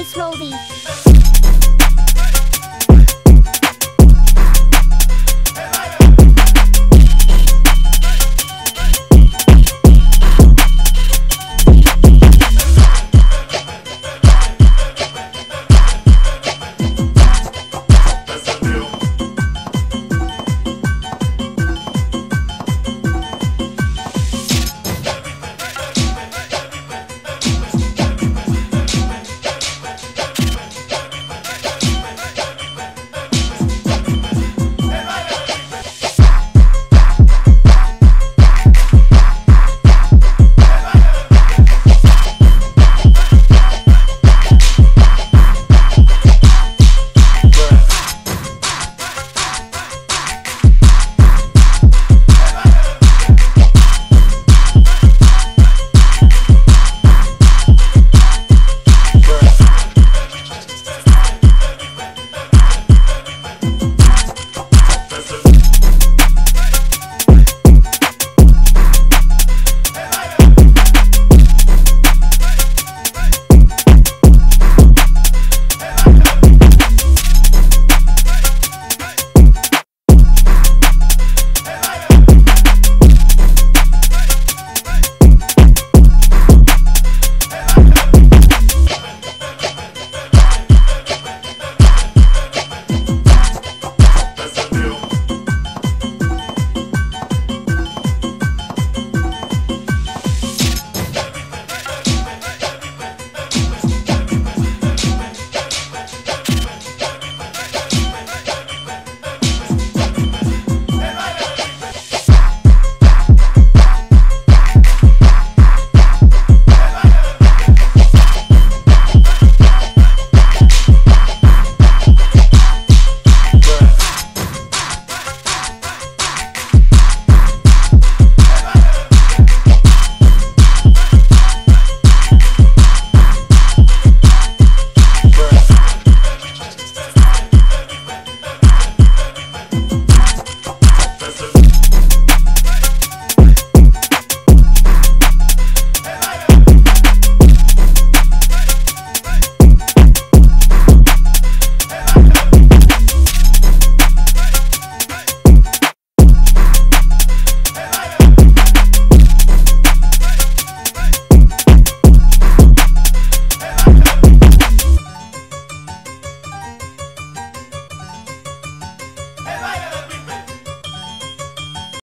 Nice, Roly.